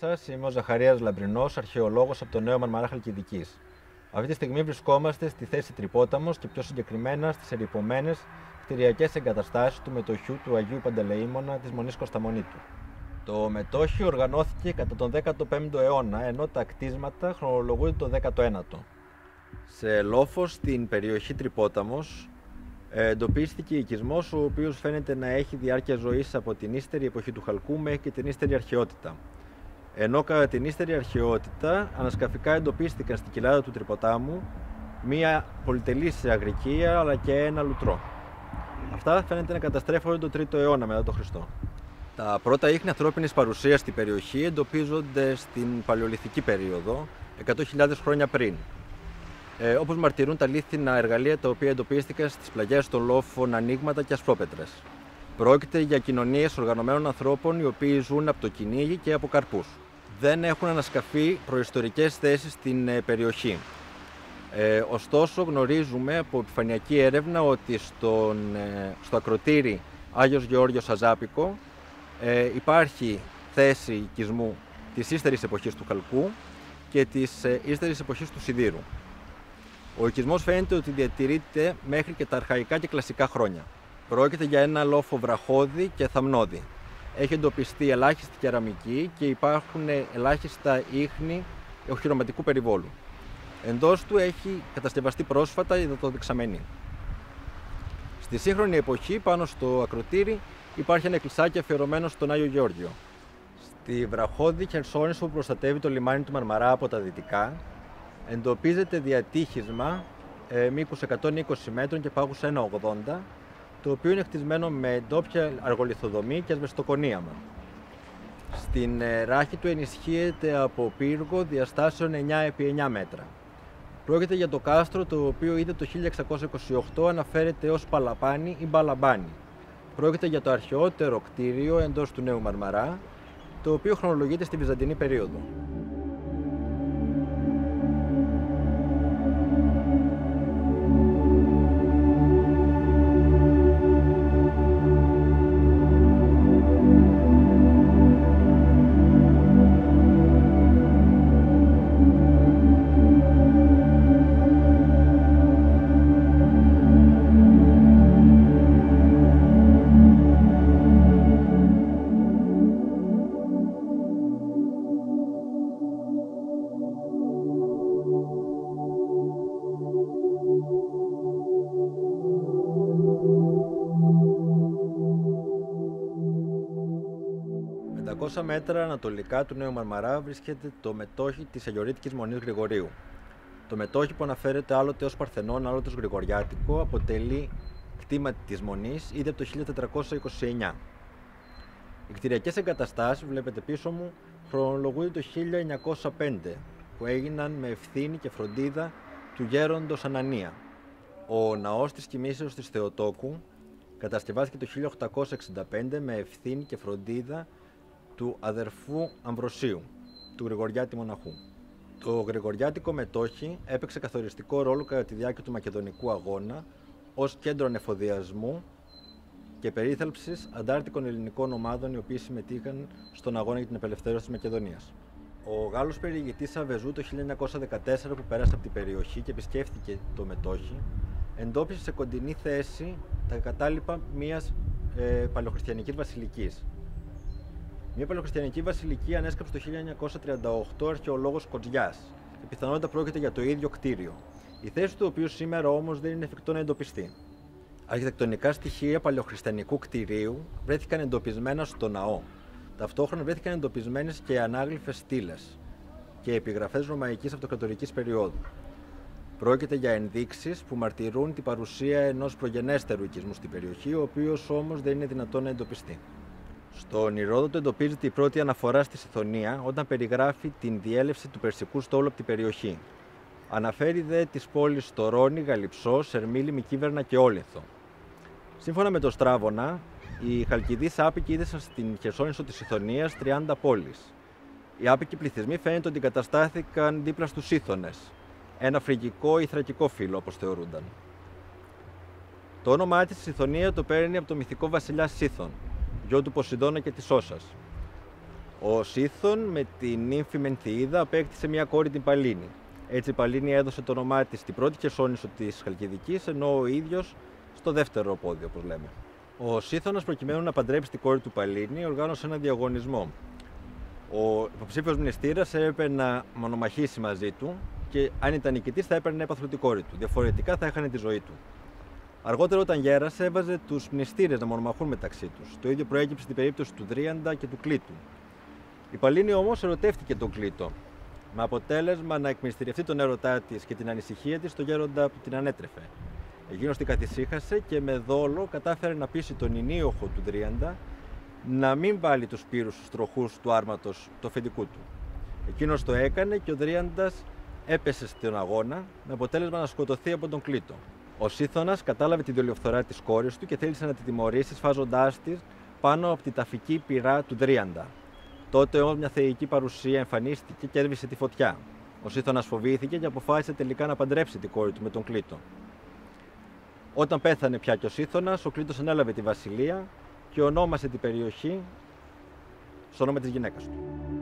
σα, είμαι ο Ζαχαρίας Λαμπρινός, αρχαιολόγος από το νέο Μαρμαρά Χαλκιδικής. Αυτή τη στιγμή βρισκόμαστε στη θέση Τρυπόταμος και πιο συγκεκριμένα στις ερυπωμένες κτηριακές εγκαταστάσεις του μετοχιού του Αγίου Παντελεήμονα της Μονής Κωνσταμονίτου. Το μετόχιο οργανώθηκε κατά τον 15ο αιώνα, ενώ τα κτίσματα χρονολογούνται το 19ο. Σε λόφος στην περιοχή Τρυπόταμος εντοπίστηκε οικισμός ο οποίος φαίνεται να έχει διάρκεια ζωής από την ύστερη εποχή του Χαλκού μέχρι και την ύστερη αρχαιότητα. Ενώ κατά την ύστερη αρχαιότητα ανασκαφικά εντοπίστηκαν στην κοιλάδα του Τρυποτάμου μία πολυτελής αγρικία αλλά και ένα λουτρό. Αυτά φαίνεται να καταστρέφονται το 3ο αιώνα μετά τον Χριστό. Τα πρώτα ίχνη ανθρώπινης παρουσίας στην περιοχή εντοπίζονται στην Παλαιολιθική περίοδο, 100.000 χρόνια πριν. Ε, όπως μαρτυρούν τα λίθινα εργαλεία τα οποία εντοπίστηκαν στις πλαγιές των λόφων ανοίγματα και ασπρόπετρες. Πρόκειται για κοινωνίες οργανωμένων ανθρώπων οι οποίοι ζουν από το κυνήγι και από καρπούς. Δεν έχουν ανασκαφεί προϊστορικές θέσεις στην ε, περιοχή. Ε, ωστόσο γνωρίζουμε από επιφανειακή έρευνα ότι στον, ε, στο ακροτήρι Άγιος Γεώργιος Αζάπικο ε, υπάρχει θέση οικισμού της ύστερης εποχής του Καλκού και της ε, ύστερης εποχής του Σιδήρου. Ο οικισμός φαίνεται ότι διατηρείται μέχρι και τα αρχαϊκά και κλασικά χρόνια. Πρόκειται για ένα λόφο βραχώδη και θαμνώδη. Έχει εντοπιστεί ελάχιστη κεραμική και υπάρχουν ελάχιστα ίχνη οχυρωματικού περιβόλου. Εντός του έχει κατασκευαστεί πρόσφατα η υδατοδεξαμενή. Στη σύγχρονη εποχή, πάνω στο ακροτήρι, υπάρχει ένα εκκλησάκι αφιερωμένο στον Άγιο Γεώργιο. Στη βραχώδη χερσόνησο που προστατεύει το λιμάνι του Μαρμαρά από τα δυτικά, εντοπίζεται διατύχισμα ε, μήκους 120 μέτρων και πάγους 1,80 το οποίο είναι χτισμένο με ντόπια αργολιθοδομή και ασβεστοκονίαμα. Στην ε, ράχη του ενισχύεται από πύργο διαστάσεων 9 επί 9 μέτρα. Πρόκειται για το κάστρο το οποίο ήδη το 1628 αναφέρεται ως Παλαπάνι ή Μπαλαμπάνι. Πρόκειται για το αρχαιότερο κτίριο εντός του Νέου Μαρμαρά, το οποίο χρονολογείται στη Βυζαντινή περίοδο. Μέτρα ανατολικά του Νέου Μαρμαρά βρίσκεται το μετόχι της Αγιορείτικης Μονής Γρηγορίου. Το μετόχι που αναφέρεται άλλοτε ως Παρθενών, άλλοτε ως Γρηγοριάτικο, αποτελεί κτήμα της Μονής ήδη από το 1429. Οι κτηριακές εγκαταστάσεις, βλέπετε πίσω μου, χρονολογούνται το 1905, που έγιναν με ευθύνη και φροντίδα του γέροντος Ανανία. Ο ναός της κοιμήσεως της Θεοτόκου κατασκευάστηκε το 1865 με ευθύνη και φροντίδα του αδερφού Αμβροσίου, του Γρηγοριάτη Μοναχού. Το Γρηγοριάτικο μετόχι έπαιξε καθοριστικό ρόλο κατά τη διάρκεια του Μακεδονικού αγώνα ως κέντρο εφοδιασμού και περίθαλψης αντάρτικων ελληνικών ομάδων οι οποίοι συμμετείχαν στον αγώνα για την απελευθέρωση της Μακεδονίας. Ο Γάλλος περιηγητής Αβεζού το 1914 που πέρασε από την περιοχή και επισκέφθηκε το μετόχι εντόπισε σε κοντινή θέση τα κατάλοιπα μιας ε, παλαιοχριστιανικής βασιλικής μια παλαιοχριστιανική βασιλική ανέσκαψε το 1938 αρχαιολόγος Κοτζιά και πιθανότατα πρόκειται για το ίδιο κτίριο. Η θέση του οποίου σήμερα όμως δεν είναι εφικτό να εντοπιστεί. Αρχιτεκτονικά στοιχεία παλαιοχριστιανικού κτηρίου βρέθηκαν εντοπισμένα στο ναό. Ταυτόχρονα βρέθηκαν εντοπισμένες και ανάγλυφες στήλες και επιγραφές ρωμαϊκής αυτοκρατορικής περίοδου. Πρόκειται για ενδείξεις που μαρτυρούν την παρουσία ενός προγενέστερου οικισμού στην περιοχή, ο οποίος όμως δεν είναι δυνατόν να εντοπιστεί. Στον Ηρόδοτο εντοπίζεται η πρώτη αναφορά στη Συθωνία όταν περιγράφει την διέλευση του Περσικού στόλου από την περιοχή. Αναφέρει δε τις πόλεις Στορώνη, Γαλιψό, Σερμίλη, Μικύβερνα και Όλυνθο. Σύμφωνα με το Στράβωνα, οι Χαλκιδοί άπικοι είδεσαν στην Χερσόνησο της Συθωνία 30 πόλεις. Οι άπικοι πληθυσμοί φαίνεται ότι εγκαταστάθηκαν δίπλα στους Σύθονε, ένα φρυγικό ή θρακικό φύλλο όπως θεωρούνταν. Το όνομά της Συθωνία το παίρνει από το μυθικό βασιλιά Σύθων, γιο του Ποσειδώνα και της Όσας. Ο Σύθων με την νύμφη Μενθιίδα απέκτησε μια κόρη την Παλίνη. Έτσι η Παλίνη έδωσε το όνομά της στην πρώτη χερσόνησο της Χαλκιδικής, ενώ ο ίδιος στο δεύτερο πόδι, όπως λέμε. Ο Σύθωνας, προκειμένου να παντρέψει την κόρη του Παλίνη, οργάνωσε ένα διαγωνισμό. Ο υποψήφιος μνηστήρας έπρεπε να μονομαχήσει μαζί του και αν ήταν νικητής θα έπαιρνε έπαθλο την κόρη του. Διαφορετικά θα έχανε τη ζωή του. Αργότερα, όταν γέρασε, έβαζε τους μνηστήρες να μονομαχούν μεταξύ τους. Το ίδιο προέκυψε στην περίπτωση του Δρίαντα και του Κλήτου. Η Παλίνη όμως ερωτεύτηκε τον Κλήτο, με αποτέλεσμα να εκμυστηρευτεί τον έρωτά της και την ανησυχία της στο γέροντα που την ανέτρεφε. Εκείνος την καθησύχασε και με δόλο κατάφερε να πείσει τον ενίοχο του Δρίαντα να μην βάλει τους πύρους στους τροχούς του άρματος του αφεντικού του. Εκείνος το έκανε και ο Δρίαντα έπεσε στον αγώνα με αποτέλεσμα να σκοτωθεί από τον Κλήτο. Ο Σύθωνας κατάλαβε τη δολιοφθορά της κόρης του και θέλησε να τη τιμωρήσει σφάζοντάς της πάνω από τη ταφική πυρά του Δρίαντα. Τότε όμως μια θεϊκή παρουσία εμφανίστηκε και έσβησε τη φωτιά. Ο Σύθωνας φοβήθηκε και αποφάσισε τελικά να παντρέψει την κόρη του με τον Κλήτο. Όταν πέθανε πια και ο Σύθωνας, ο Κλήτος ανέλαβε τη βασιλεία και ονόμασε την περιοχή στο όνομα της γυναίκας του.